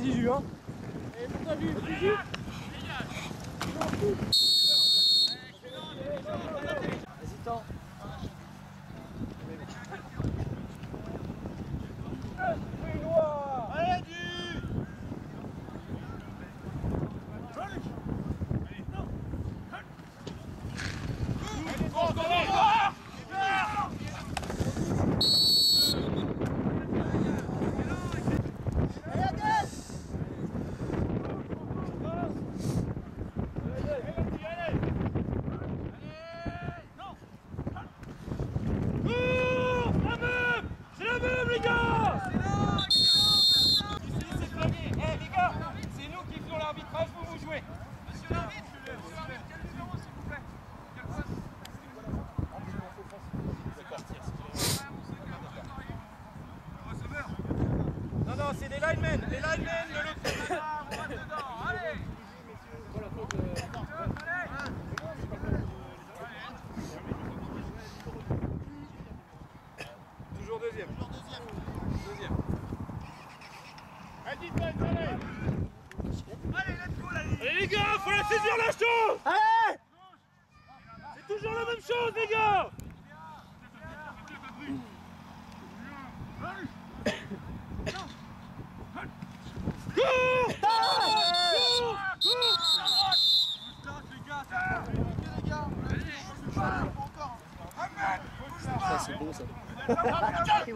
résidus. Hein.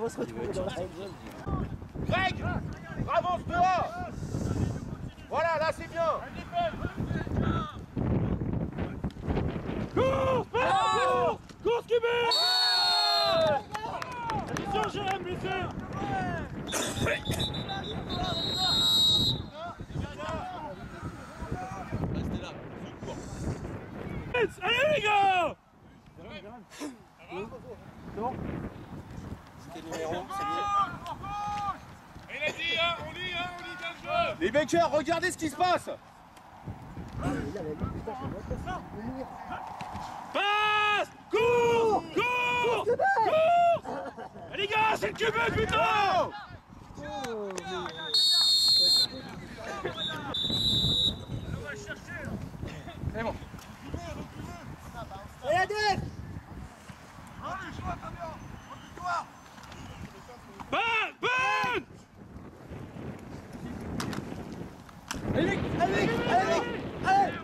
vont se retrouver dans Greg Avance dehors. Voilà, là c'est bien. Course Course Course qui Attention Allez les gars. Non dit, hein, on lit, hein, le jeu. Les Bakers, regardez ce qui se passe. Passe Cours Cours Cours. Les gars, c'est le QB, putain. Oh. Open! Eric, Eric, Eric, Eric!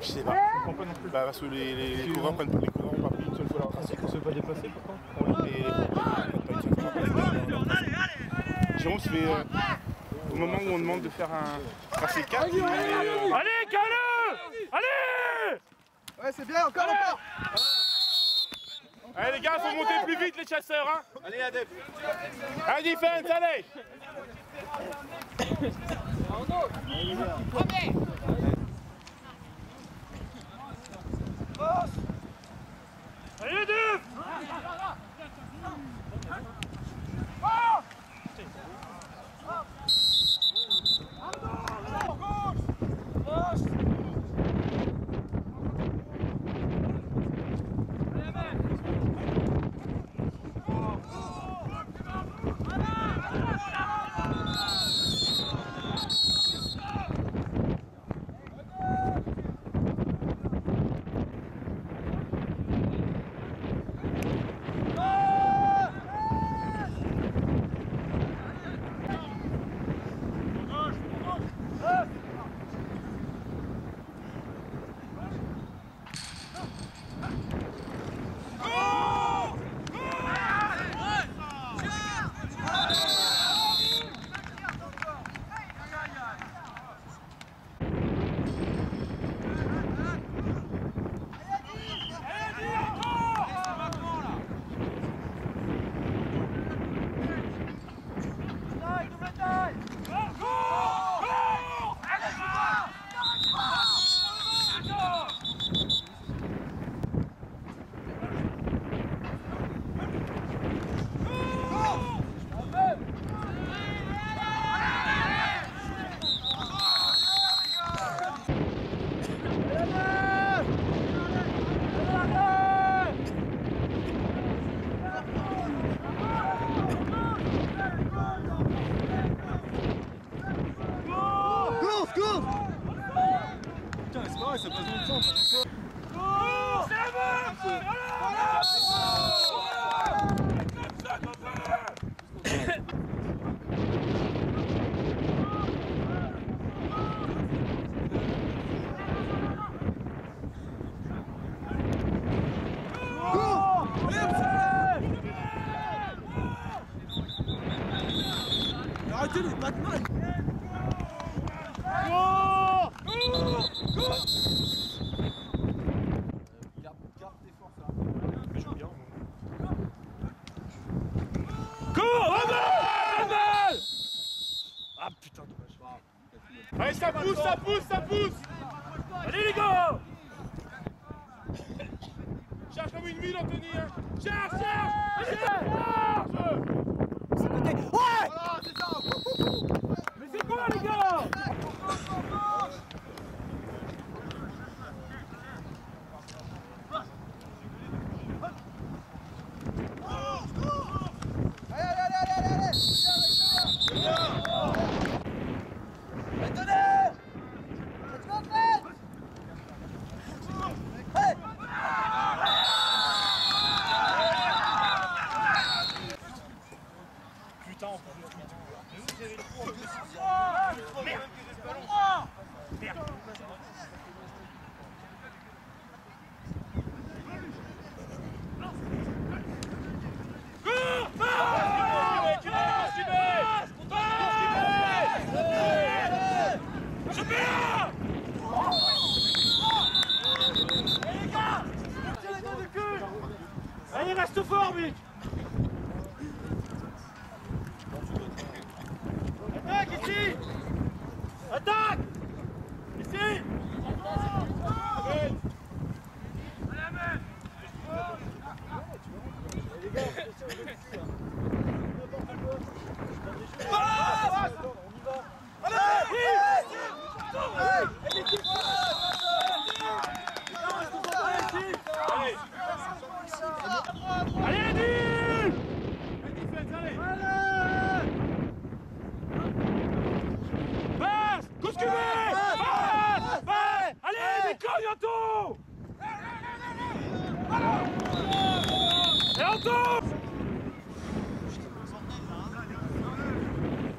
Je sais pas. Je comprends pas non plus. Bah, parce que les, les, les coureurs prennent pas les coureurs ont pas pris une seule fois leur tracé. On se fait pas pourtant Les, les tracé. Jérôme se fait. euh, au moment où on demande de faire un tracé 4, il- Allez, calme Allez Ouais, c'est bien, encore, encore Allez les gars, faut monter plus vite les chasseurs hein Allez, Adep Allez defense, allez Allez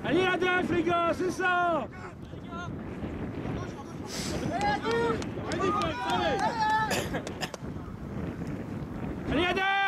Allez la def les gars, c'est ça Allez la def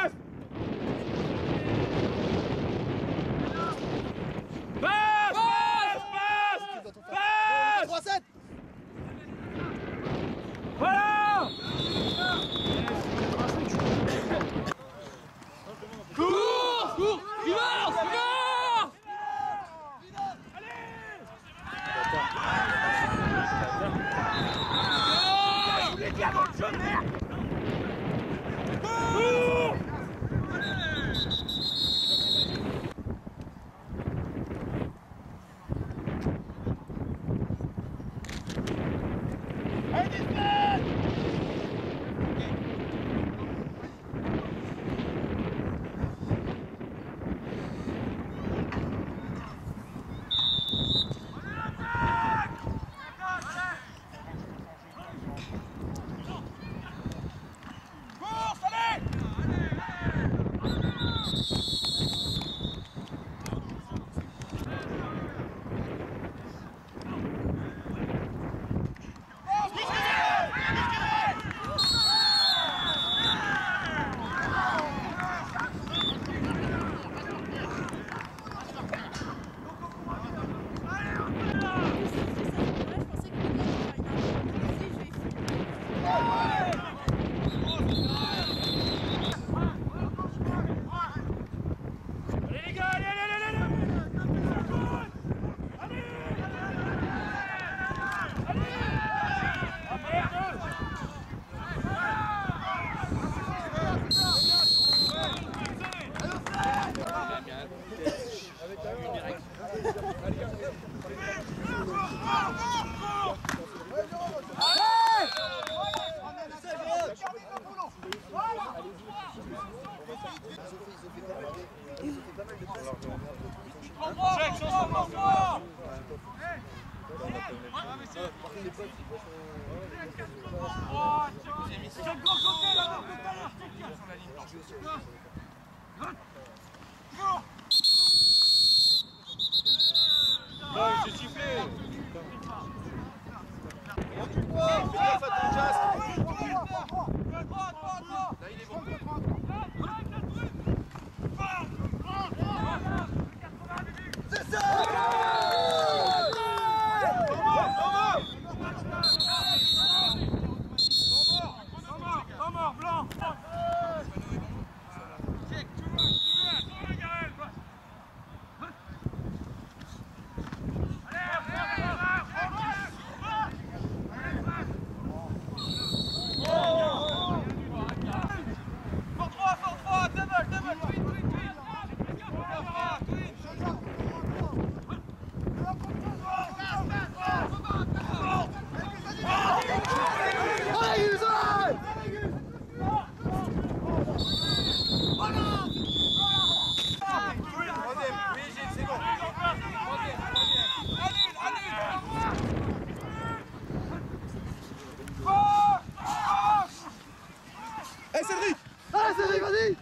Hé hey, Cédric Allez Cédric, vas-y.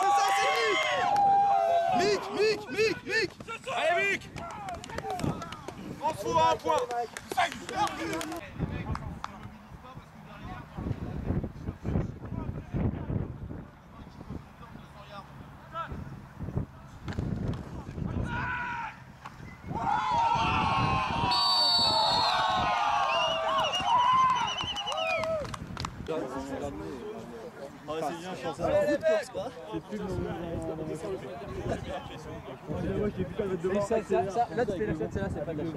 C'est ça Cédric Mick, Mick, Mick, Mick Allez Mick. On se fout à un point. règles.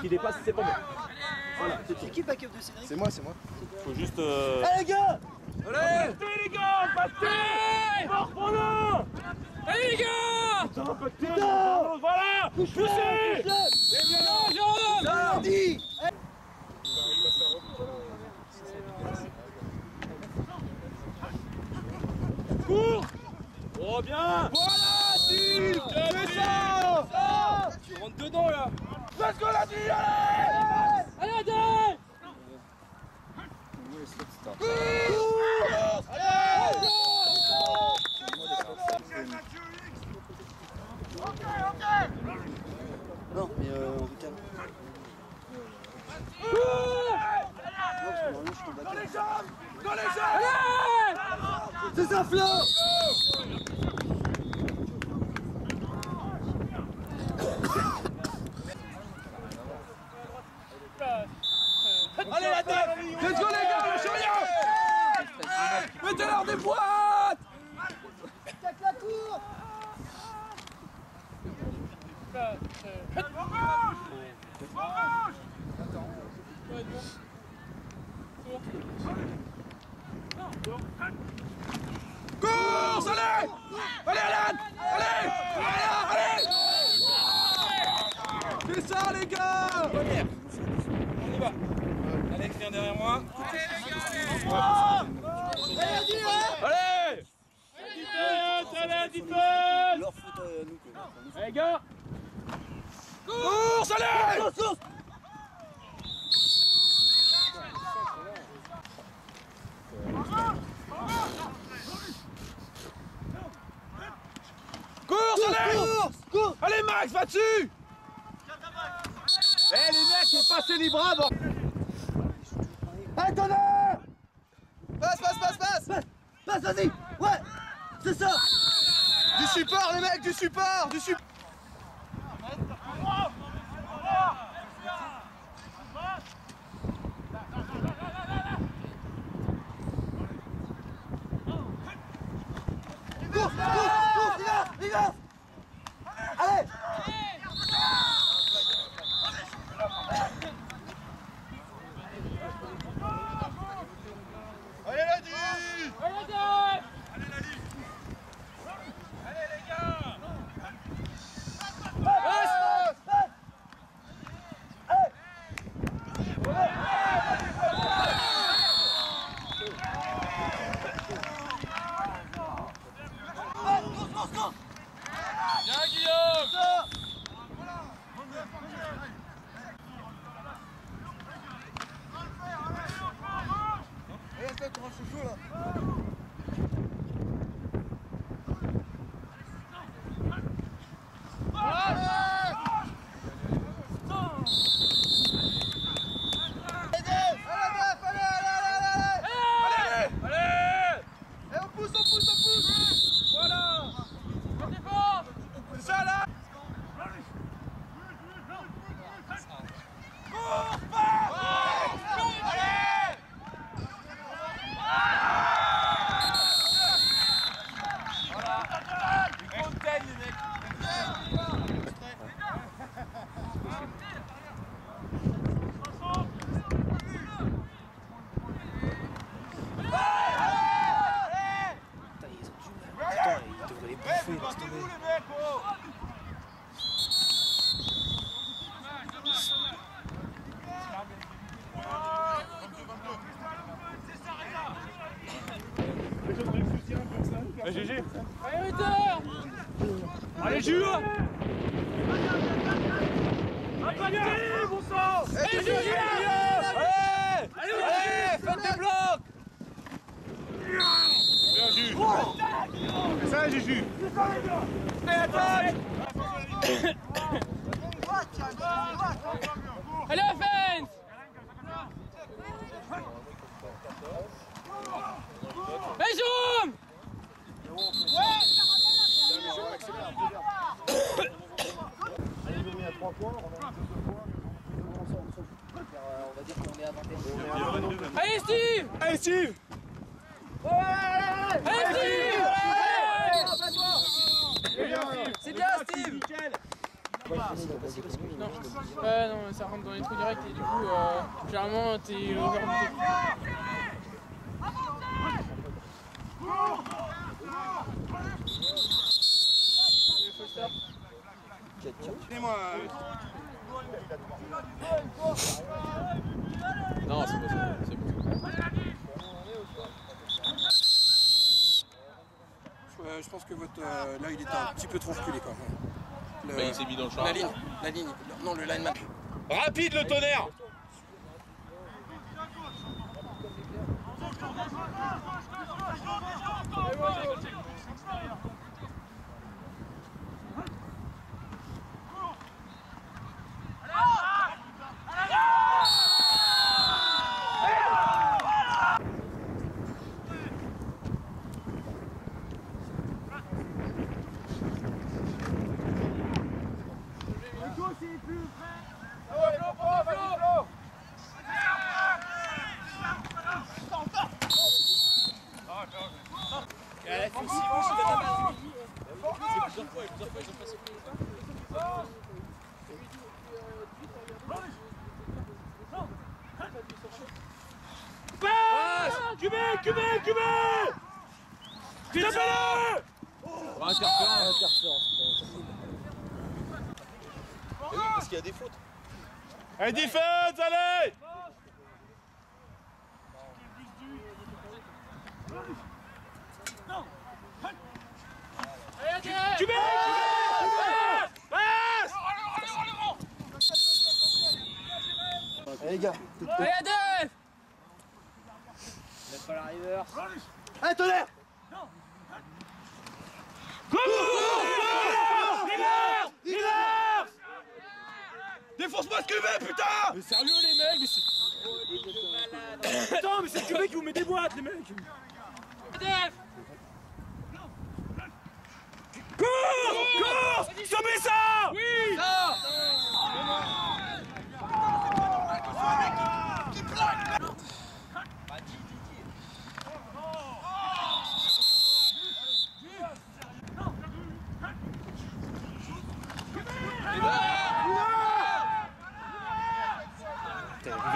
Qui dépasse, c'est pas bon. Voilà, c'est qui backup de Cédric C'est moi, c'est moi. Faut juste. euh, Allez les gars Partez les gars Partez Fort pour nous Allez les gars Putain, putain Voilà Poussez Lundi Cours Oh bien Voilà Steve Fais ça Tu rentres dedans là Let's go la vie Allez Allez Adèle Non, mais euh, on calme. Non, je Dans les jambes Dans les jambes C'est ça, Flo Allez la tête Let's go les gars, lâchez rien Mettez-leur des boîtes. Course, allez. Allez Alan. Allez. Allez Allez. C'est ça les gars. On y va. Alex, viens derrière moi. Allez les gars Allez Allez Allez, allez, Allez, gars Course, allez Course, allez Allez, Max, va dessus Eh, les mecs, c'est passé les Passe, passe, passe, passe. Passe, vas-y. Ouais C'est ça. Du support, les mecs, du support Du support C'est bien, Steve Ouais, non, ça rentre dans les trous directs et du coup, euh, généralement, t'es. Tenez-moi. Non, c'est pas ça. C'est bon. Euh, je pense que votre. euh, là, il était un petit peu trop reculé quand même. Le- Bah, il s'est mis dans le champ. La ligne, la ligne. Non, le lineman. Rapide le tonnerre Passe Parce qu'il y a des fautes. Allez, défense, Allez Cubé, cubé Passe Allez, les gars. Allez Même pas la river. Allez, tonnerre Cours Cours Défonce-moi ce cuvée, putain Mais sérieux les mecs mais c'est- Putain mais c'est le cuvée qui vous met des boîtes les mecs Cours Cours Stoppez ça Oui Putain,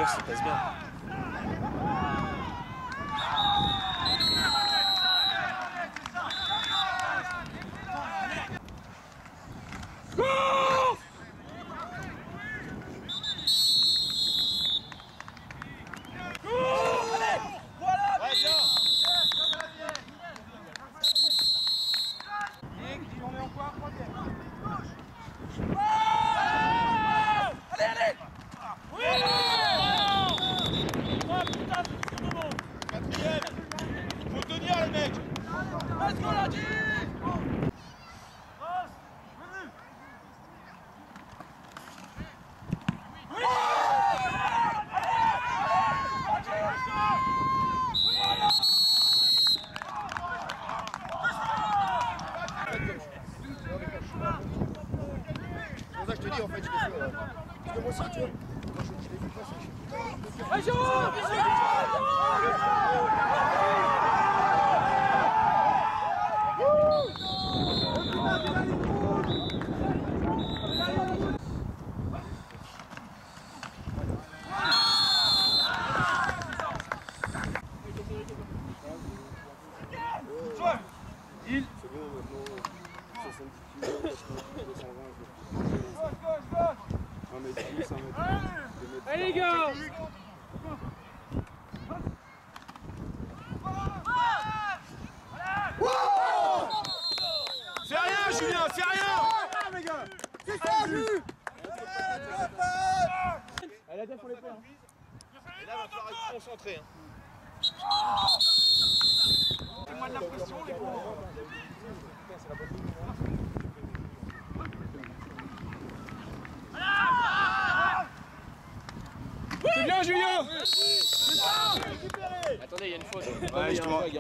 River ça passe bien.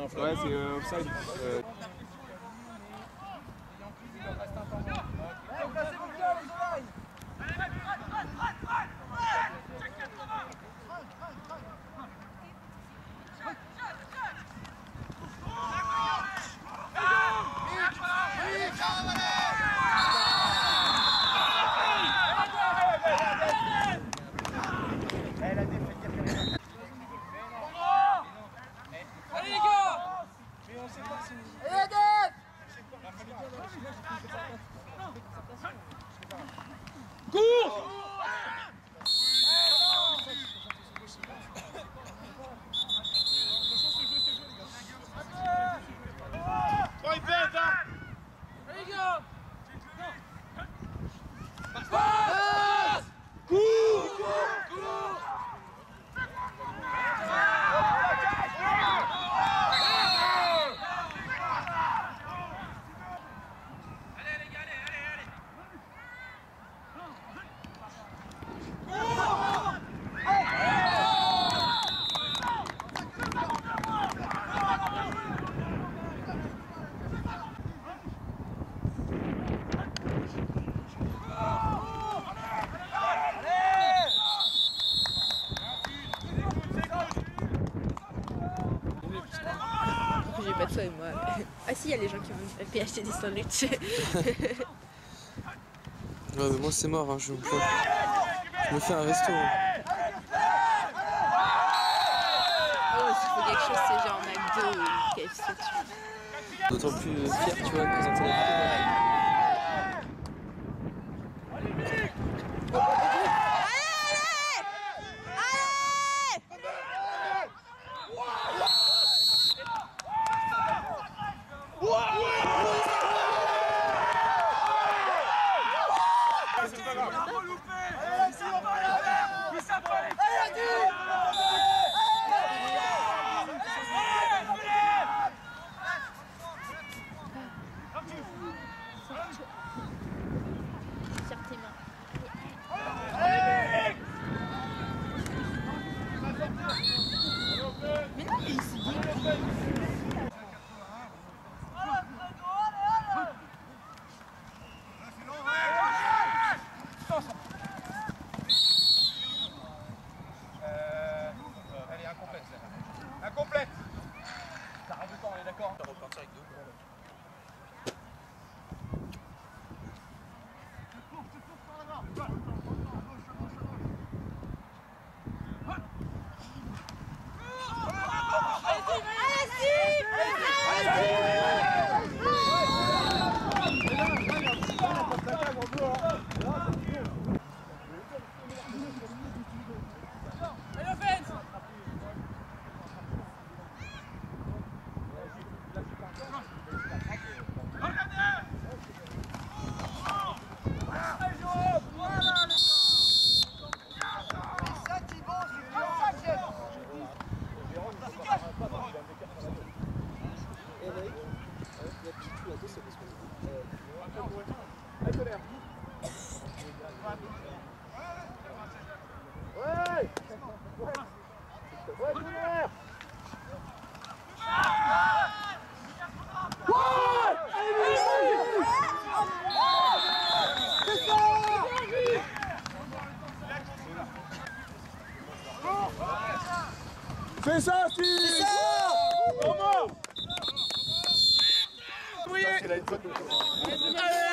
Ouais, c'est euh, offside. Euh, Allez les gars Prends une pente, hein Allez les gars J'ai pas de faim, moi. Ah si, il y a les gens qui m'ont fait acheter des sandwichs. Ouais, mais moi c'est mort, hein, je, me fais... je me fais un resto. hein. Oh, s'il faut quelque chose, c'est genre McDo ou KFC. D'autant plus euh, fier, tu vois, de présenter la vidéo. D'accord. On va repartir avec deux. Allez